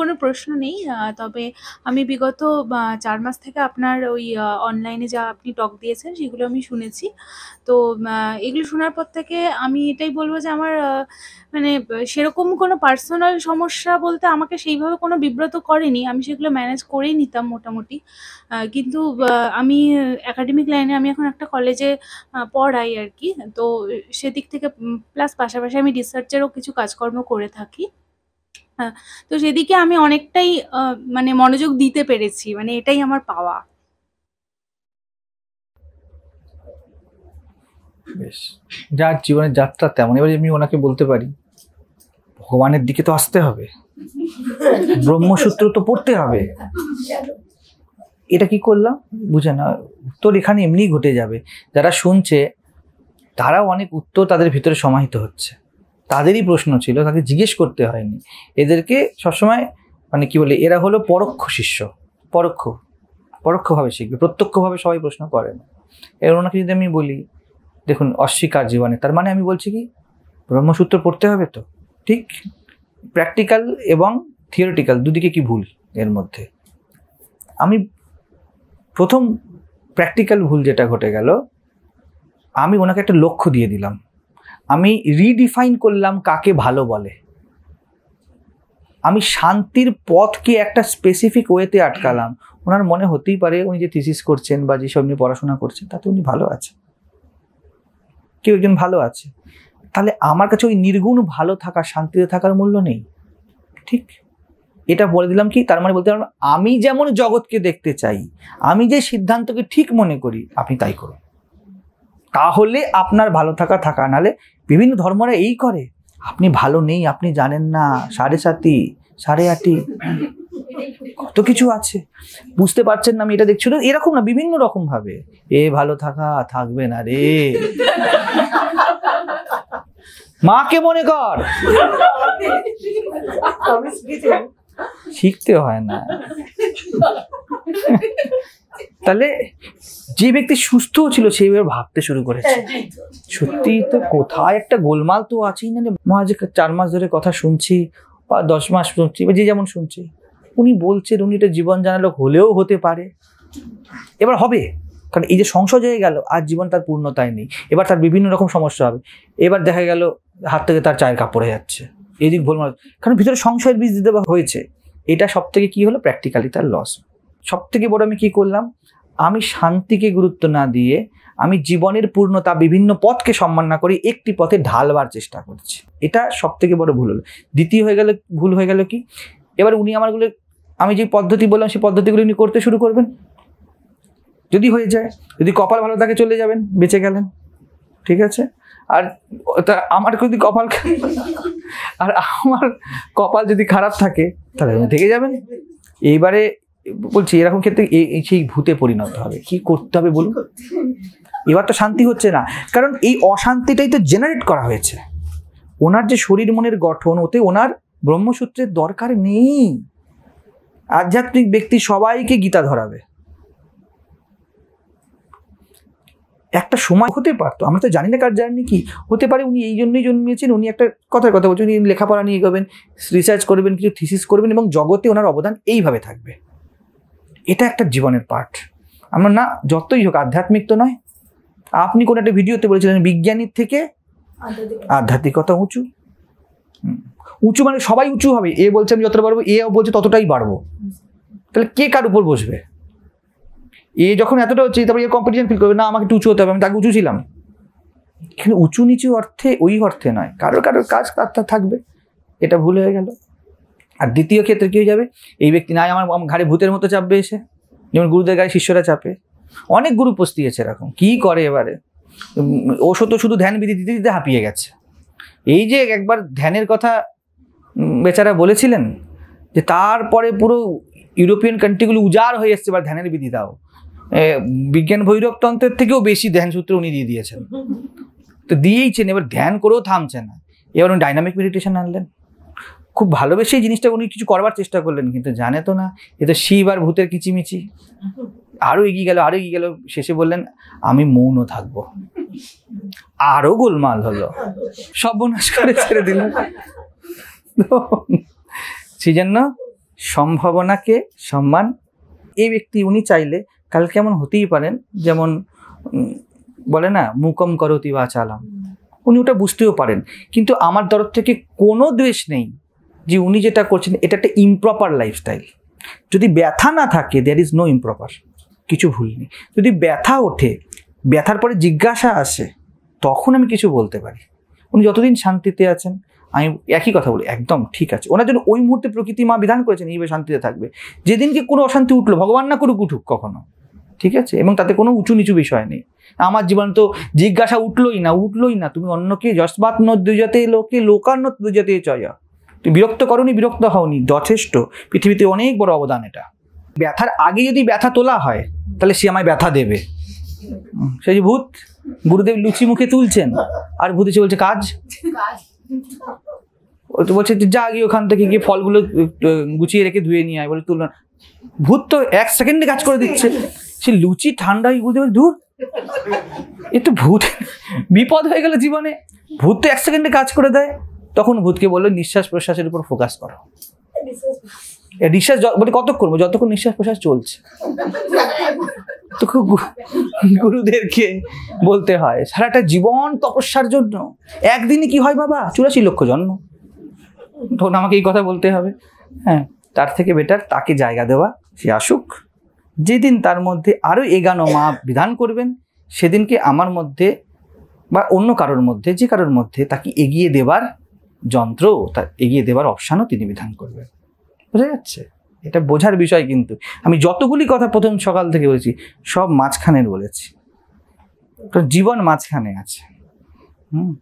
কোনো প্রশ্ন নেই তবে আমি বিগত চার মাস থেকে আপনার ওই অনলাইনে যা আপনি টক দিয়েছেন সেগুলো আমি শুনেছি। তো এগুলো শোনার পর থেকে আমি এটাই বলব যে আমার মানে সেরকম কোনো পার্সোনাল সমস্যা বলতে আমাকে সেইভাবে কোনো বিব্রত করেনি। আমি সেগুলো ম্যানেজ করেই নিতাম মোটামুটি। কিন্তু আমি একাডেমিক লাইনে আমি এখন একটা কলেজে পড়াই আর কি। তো, সেদিক থেকে প্লাস পাশাপাশি আমি রিসার্চেরও কিছু কাজকর্ম করে থাকি। হ্যাঁ তো সেদিকে আমি অনেকটাই মানে মনোযোগ দিতে পেরেছি মানে এটাই আমার পাওয়া। বেশ। যার জীবনের যাত্রা তেমন, এবার আমি ওনাকে বলতে পারি, ভগবানের দিকে তো আসতে হবে। ব্রহ্মসূত্র তো পড়তে হবে। এটা কি করলাম? বুঝে না। উত্তর এখানে এমনিই ঘটে যাবে। যারা শুনছে, তারাও অনেক উত্তর তাদের ভিতরে সমাহিত হচ্ছে। তাদেরই প্রশ্ন ছিল, তাকে জিজ্ঞেস করতে হয়নি। এদেরকে সবসময় মানে কি বলে, এরা হলো পরোক্ষ শিষ্য, পরোক্ষ, পরোক্ষভাবে শিখবে, প্রত্যক্ষভাবে সবাই প্রশ্ন করে না। এবার ওনাকে যদি আমি বলি, দেখুন, অস্বীকার জীবনে, তার মানে আমি বলছি কি, ব্রহ্মসূত্র পড়তে হবে তো? ঠিক? প্র্যাকটিক্যাল এবং থিওরিটিক্যাল দুদিকে কি ভুল এর মধ্যে? আমি প্রথম প্র্যাকটিক্যাল ভুল যেটা ঘটে গেল, আমি ওনাকে একটা লক্ষ্য দিয়ে দিলাম। আমি রিডিফাইন করলাম কাকে ভালো বলে। আমি শান্তির পথকে একটা স্পেসিফিক ওয়েতে আটকালাম। ওনার মনে হতেই পারে উনি যে থিসিস করছেন বা যেসব নিয়ে পড়াশোনা করছেন, তাতে উনি ভালো আছে। কেউ একজন ভালো আছে। তাহলে আমার কাছে ওই নির্গুণ ভালো থাকা, শান্তিতে থাকার মূল্য নেই। ঠিক? এটা বলে দিলাম কি? তার মানে বলতে পারলাম, আমি যেমন জগৎকে দেখতে চাই, আমি যে সিদ্ধান্তকে ঠিক মনে করি, আপনি তাই করুন। তাহলে আপনার ভালো থাকা থাকা নালে বিভিন্ন ধর্মরা এই করে। আপনি ভালো নেই, আপনি জানেন না, সাড়ে সাতি সাড়ে আটি কত কিছু আছে। বুঝতে পারছেন না আমি এটা দেখছি। এরকম না, বিভিন্ন রকম ভাবে এ ভালো থাকা, থাকবে না রে। মাকে মনে কর। শিখতে হয় না। তাহলে যে ব্যক্তি সুস্থ ছিল সেই এবার ভাবতে শুরু করেছে। সত্যি তো কোথায় একটা গোলমাল তো আছেই না। মা যে চার মাস ধরে কথা শুনছি বা দশ মাস শুনছি বা যে যেমন শুনছি উনি বলছেন উনি এটা জীবন জানালো হলেও হতে পারে। এবার হবে কারণ এই যে সংশয় হয়ে গেল আর জীবন তার পূর্ণতায় নেই। এবার তার বিভিন্ন রকম সমস্যা হবে। এবার দেখা গেল হাত থেকে তার চায়ের কাপ পড়ে যাচ্ছে। এদিক ভুলমাল কারণ ভিতরে সংশয়ের বীজ দিতে হয়েছে। এটা সব থেকে কী হলো? প্র্যাকটিক্যালি তার লস সব থেকে বড় আমি কী করলাম? আমি শান্তিকে গুরুত্ব না দিয়ে আমি জীবনের পূর্ণতা বিভিন্ন পথকে সম্মান না করে একটি পথে ঢালবার চেষ্টা করছি। এটা সব থেকে বড় ভুল হলো। দ্বিতীয় হয়ে গেল, ভুল হয়ে গেল কি? এবার উনি আমারগুলো, আমি যে পদ্ধতি বললাম, সেই পদ্ধতিগুলো উনি করতে শুরু করবেন। যদি হয়ে যায়, যদি কপাল ভালো থাকে, চলে যাবেন, বেঁচে গেলেন। ঠিক আছে? আর তা আমার যদি কপাল আর আমার কপাল যদি খারাপ থাকে, তাহলে থেকে যাবেন। এইবারে বলছি, এরকম ক্ষেত্রে সেই ভূতে পরিণত হবে। কি করতে হবে বলুন? এবার তো শান্তি হচ্ছে না। কারণ এই অশান্তিটাই তো জেনারেট করা হয়েছে। ওনার যে শরীর মনের গঠন, ওতে ওনার ব্রহ্মসূত্রের দরকার নেই। আধ্যাত্মিক ব্যক্তি সবাইকে গীতা ধরাবে। একটা সময় হতে পারতো, আমরা তো জানি না কার জার্নি কি। হতে পারে উনি এই জন্যই জন্মিয়েছেন, উনি একটা কথার কথা বলছেন, উনি লেখাপড়া নিয়ে এগোবেন রিসার্চ করবেন, কিছু থিসিস করবেন এবং জগতে ওনার অবদান এইভাবে থাকবে। এটা একটা জীবনের পার্ট আমরা না যতই হোক আধ্যাত্মিক তো নয়। আপনি কোন একটা ভিডিওতে বলেছিলেন বিজ্ঞানীর থেকে আধ্যাত্মিকতা উঁচু। উঁচু মানে সবাই উঁচু হবে। এ বলছে আমি যতটা পারব এ বলছে ততটাই বাড়বো। তাহলে কে কার উপর বসবে? এ যখন এতটা হচ্ছে তারপরে এ কম্পিটিশন ফিল করবে না আমাকে একটু উঁচু হতে হবে আমি তাকে উঁচু ছিলাম। এখানে উঁচু নিচু অর্থে ওই অর্থে নয়। কারোর কারোর কাজ তার থাকবে। এটা ভুল হয়ে গেল। আর দ্বিতীয় ক্ষেত্রে কী হয়ে যাবে? এই ব্যক্তি নাই, আমার ঘাড়ে ভূতের মতো চাপবে এসে। যেমন গুরুদের গায়ে শিষ্যরা চাপে। অনেক গুরু পস্তিয়েছে এরকম। কী করে এবারে? ওষুধ তো শুধু ধ্যান বিধি দিতে দিতে হাঁপিয়ে গেছে। এই যে একবার ধ্যানের কথা বেচারা বলেছিলেন যে, তারপরে পুরো ইউরোপিয়ান কান্ট্রিগুলো উজাড় হয়ে এসছে, এবার ধ্যানের বিধি দাও। বিজ্ঞান ভৈরব তন্ত্রের থেকেও বেশি ধ্যান সূত্র উনি দিয়ে দিয়েছেন। তো দিয়েইছেন, এবার ধ্যান করেও থামছে না। এবার উনি ডাইনামিক মেডিটেশন আনলেন। খুব ভালোবেসে এই জিনিসটা উনি কিছু করবার চেষ্টা করলেন, কিন্তু জানে তো না। এ তো শিব আর ভূতের কিচিমিচি। আরও এগিয়ে গেল আরও এগিয়ে গেল। শেষে বললেন, আমি মৌন থাকব। আরও গোলমাল হলো। সর্বনাশ করে ছেড়ে দিল সেই জন্য সম্ভাবনাকে সম্মান এই ব্যক্তি উনি চাইলে কালকে এমন হতেই পারেন। যেমন বলে না, মুকম করতি বা চালাম উনি ওটা বুঝতেও পারেন। কিন্তু আমার তরফ থেকে কোনো দ্বেষ নেই। যে উনি যেটা করছেন, এটা একটা ইমপ্রপার লাইফস্টাইল যদি ব্যথা না থাকে দেয়ার ইজ নো ইমপ্রপার কিছু ভুল নেই। যদি ব্যথা ওঠে, ব্যথার পরে জিজ্ঞাসা আসে, তখন আমি কিছু বলতে পারি। উনি যতদিন শান্তিতে আছেন, আমি একই কথা বলি, একদম ঠিক আছে। ওনার জন্য ওই মুহূর্তে প্রকৃতি মা বিধান করেছেন এইভাবে শান্তিতে থাকবে। যেদিনকে কোনো অশান্তি উঠল, ভগবান না করুক উঠুক কখনো। ঠিক আছে? এবং তাতে কোনো উঁচু নিচু বিষয় নেই। আমার জীবন তো জিজ্ঞাসা উঠলোই না উঠলোই না। তুমি অন্যকে, যশবাত ন দুজাতে লোকে লোকান্ন দুজাতে চয়া। তুমি বিরক্ত করনি বিরক্ত হওনি যথেষ্ট। পৃথিবীতে অনেক বড় অবদান এটা। ব্যথার আগে যদি ব্যথা তোলা হয় তাহলে সে আমায় ব্যথা দেবে। সেই ভূত গুরুদেব লুচি মুখে তুলছেন আর ভূত এসে বলছে কাজ। ও তো বলছে যে গিয়ে ওখান থেকে গিয়ে ফলগুলো গুছিয়ে রেখে ধুয়ে নিয়ে আয়। বলে তুলনা ভূত তো এক সেকেন্ডে কাজ করে দিচ্ছে। সে লুচি ঠান্ডা হয়ে গুরুদেব বলে, ধুর এ তো ভূত। বিপদ হয়ে গেল জীবনে। ভূত তো এক সেকেন্ডে কাজ করে দেয়। তখন ভূতকে বলল নিঃশ্বাস প্রশ্বাসের উপর ফোকাস করো। নিঃশ্বাস য- বলি কত করব? যতক্ষণ নিঃশ্বাস প্রশ্বাস চলছে। তো খুব গুরুদেরকে বলতে হয় সারাটা জীবন তপস্যার জন্য। একদিনে কি হয় বাবা? চুরাশি লক্ষ জন্ম। তখন আমাকে এই কথা বলতে হবে। হ্যাঁ তার থেকে বেটার তাকে জায়গা দেওয়া সে আসুক। যেদিন তার মধ্যে আরও এগানো মা বিধান করবেন সেদিনকে আমার মধ্যে বা অন্য কারোর মধ্যে যে কারোর মধ্যে তাকে এগিয়ে দেবার যন্ত্র, তার এগিয়ে দেওয়ার অপশানও তিনি বিধান করবেন। বোঝা যাচ্ছে? এটা বোঝার বিষয় কিন্তু। আমি যতগুলি কথা প্রথম সকাল থেকে বলেছি, সব মাঝখানের বলেছি। জীবন মাঝখানে আছে। হুম?